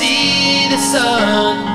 see the sun.